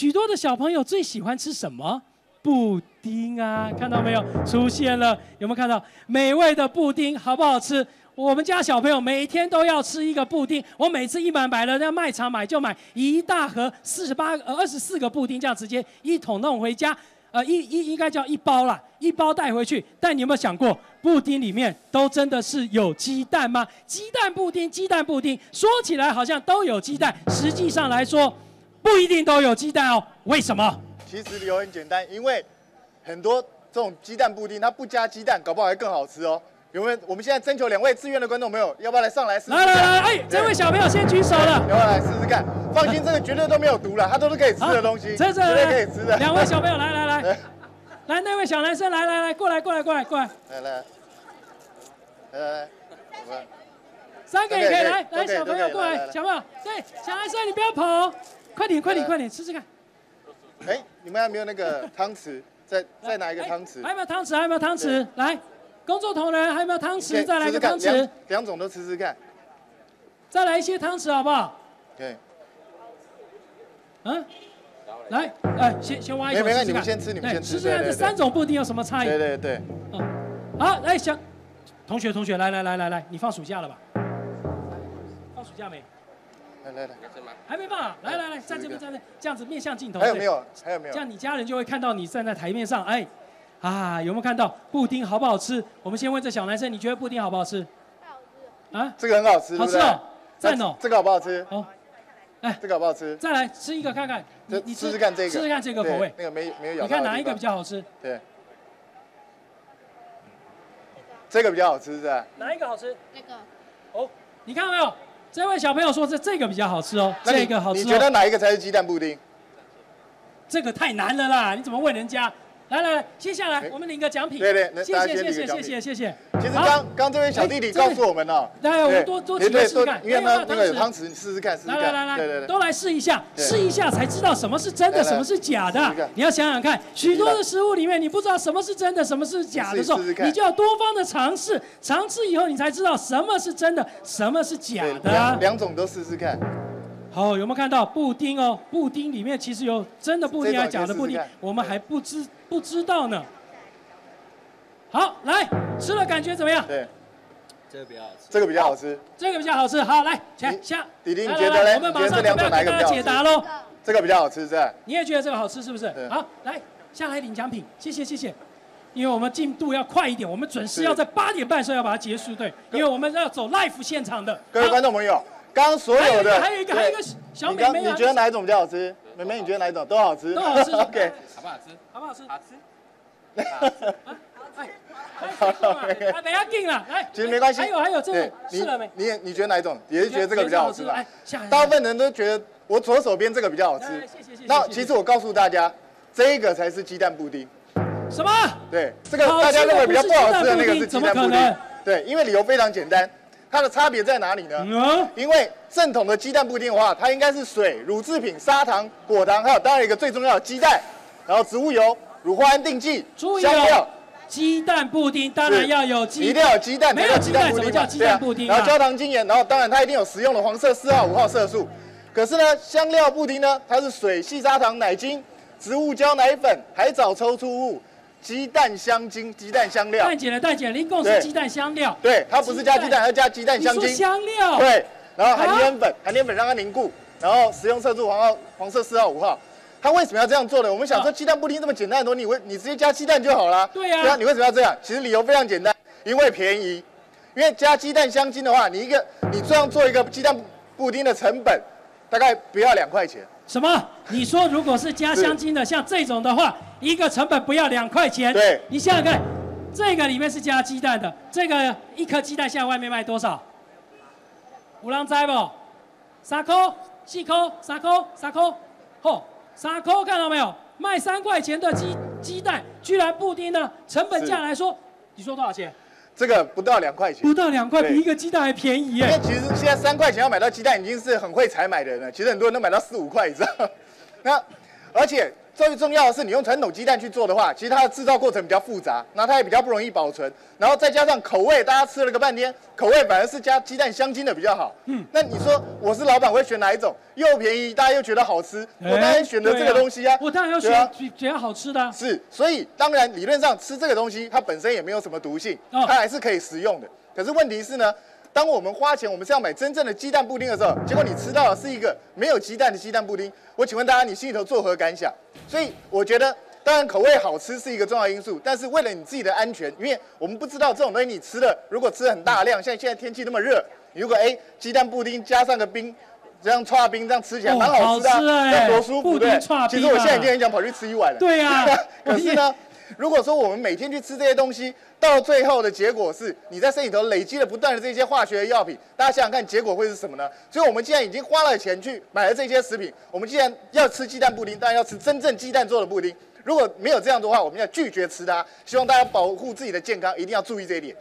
许多的小朋友最喜欢吃什么？布丁啊，看到没有？出现了，有没有看到美味的布丁？好不好吃？我们家小朋友每天都要吃一个布丁，我每次一买买了，在卖场买就买一大盒四十八呃二十四个布丁，这样直接一桶弄回家，呃一一应该叫一包啦，一包带回去。但你有没有想过，布丁里面都真的是有鸡蛋吗？鸡蛋布丁，鸡蛋布丁，说起来好像都有鸡蛋，实际上来说不一定都有鸡蛋哦。为什么？其实理由很简单，因为很多这种鸡蛋布丁，它不加鸡蛋，搞不好还更好吃哦。有没有？我们现在征求两位自愿的观众朋友，要不要来上来试试看？来来来，哎，这位小朋友先举手了。要不要来试试看？放心，这个绝对都没有毒了，它都是可以吃的东西，这这绝对可以吃的。两位小朋友，来来来，来 那位小男生，来来来，过来过来过来过来，来来来来来，三个也可以来，来小朋友过来，小朋友，对，小男生你不要跑，快点快点快点，吃吃看。哎，你们还没有那个汤匙？再再拿一个汤匙。还有没有汤匙？还有没有汤匙？来，工作同仁，还有没有汤匙？再来一个汤匙。两种都吃吃看。再来一些汤匙好不好？对。嗯。来，哎，先先挖一口没没你们先吃，你们先吃。吃吃看这三种布丁有什么差异？对对对。嗯。好，来小同学同学，来来来来来，你放暑假了吧？放暑假没？来来来，还没放，来来来，站这边站这，这样子面向镜头。还有没有？还有没有？这样你家人就会看到你站在台面上，哎，啊，有没有看到布丁好不好吃？我们先问这小男生，你觉得布丁好不好吃？好吃。啊？这个很好吃，好吃哦，赞哦。这个好不好吃？好。哎，这个好不好吃？再来吃一个看看，你你试试看这个，试试看这个口味。那个没没有咬。你看哪一个比较好吃？对。这个比较好吃是吧？哪一个好吃？那个。哦，你看到没有？这位小朋友说这这个比较好吃哦，这个好吃。你觉得哪一个才是鸡蛋布丁？这个太难了啦！你怎么问人家？来来来，接下来我们领个奖品。对对，谢谢谢谢谢谢谢谢。其实刚刚这位小弟弟告诉我们了，来我们多多几个试试看，因为呢那个有汤匙，你试试看，试试看。来来来来，都来试一下，试一下才知道什么是真的，什么是假的。你要想想看，许多的食物里面，你不知道什么是真的，什么是假的时候，你就要多方的尝试，尝试以后你才知道什么是真的，什么是假的。两种都试试看。好，有没有看到布丁哦？布丁里面其实有真的布丁还是假的布丁，我们还不知不知道呢。好，来吃了感觉怎么样？对，这个比较好吃。这个比较好吃。这个比较好吃。好，来，下下。弟弟，你觉得呢？我们马上就要跟大家解答喽。这个比较好吃，是吧？你也觉得这个好吃，是不是？好，来下来领奖品，谢谢谢谢。因为我们进度要快一点，我们准时要在八点半时候要把它结束，对。因为我们要走 live 现场的。各位观众朋友，刚刚所有的还有一个还有一个小美眉，你觉得哪一种比较好吃？美美，你觉得哪一种都好吃？都好吃。OK。好不好吃？好不好吃？好吃。好等下定了，来，其实没关系。还有还有，这个试了没？你你你觉得哪一种？也是觉得这个比较好吃吧？哎，大部分人都觉得我左手边这个比较好吃。谢谢谢谢。那其实我告诉大家，这个才是鸡蛋布丁。什么？对，这个大家认为比较不好吃的那个是鸡蛋布丁。对，因为理由非常简单，它的差别在哪里呢？嗯。因为正统的鸡蛋布丁的话，它应该是水、乳制品、砂糖、果糖，还有当然一个最重要的鸡蛋，然后植物油、乳化安定剂、香料。鸡蛋布丁当然要有鸡，一定要有鸡蛋，没有鸡蛋怎么叫鸡蛋布丁？然后焦糖精盐，然后当然它一定有食用的黄色四号、五号色素。可是呢，香料布丁呢，它是水、细砂糖、奶精、植物胶奶粉、海藻抽出物、鸡蛋香精、鸡蛋香料。蛋姐了，蛋解了，一共是鸡蛋香料。对，它不是加鸡蛋，它加鸡蛋香精。香料。对，然后含烟粉，含烟粉让它凝固，然后食用色素黄号、黄色四号、五号。他为什么要这样做呢？我们想说鸡蛋布丁这么简单的东西，你为你直接加鸡蛋就好了。对呀。对啊，你为什么要这样？其实理由非常简单，因为便宜。因为加鸡蛋香精的话，你一个你这样做一个鸡蛋布丁的成本大概不要两块钱。什么？你说如果是加香精的，像这种的话，一个成本不要两块钱？对。你想想看，这个里面是加鸡蛋的，这个一颗鸡蛋现在外面卖多少？五郎斋不？三扣？四扣？三扣？三扣？嚯！三扣看到没有？卖三块钱的鸡鸡蛋，居然布丁呢？成本价来说，你说多少钱？这个不到两块钱。不到两块，比一个鸡蛋还便宜耶。因为其实现在三块钱要买到鸡蛋，已经是很会采买的人了。其实很多人都买到四五块以上。那而且最重要的是，你用传统鸡蛋去做的话，其实它的制造过程比较复杂，那它也比较不容易保存，然后再加上口味，大家吃了个半天，口味反而是加鸡蛋香精的比较好。嗯，那你说我是老板，会选哪一种？又便宜，大家又觉得好吃，我当然选择这个东西啊。我当然要选选好吃的。是，所以当然理论上吃这个东西，它本身也没有什么毒性，它还是可以食用的。可是问题是呢？当我们花钱，我们是要买真正的鸡蛋布丁的时候，结果你吃到的是一个没有鸡蛋的鸡蛋布丁。我请问大家，你心里头作何感想？所以我觉得，当然口味好吃是一个重要因素，但是为了你自己的安全，因为我们不知道这种东西你吃了，如果吃很大量，像现在天气那么热，如果哎鸡蛋布丁加上个冰，这样串冰，这样吃起来蛮好吃的，这样多舒服，对其实我现在已经很想跑去吃一碗了。对呀，可是呢？如果说我们每天去吃这些东西，到最后的结果是你在身体头累积了不断的这些化学药品，大家想想看，结果会是什么呢？所以，我们既然已经花了钱去买了这些食品，我们既然要吃鸡蛋布丁，当然要吃真正鸡蛋做的布丁。如果没有这样的话，我们要拒绝吃它。希望大家保护自己的健康，一定要注意这一点。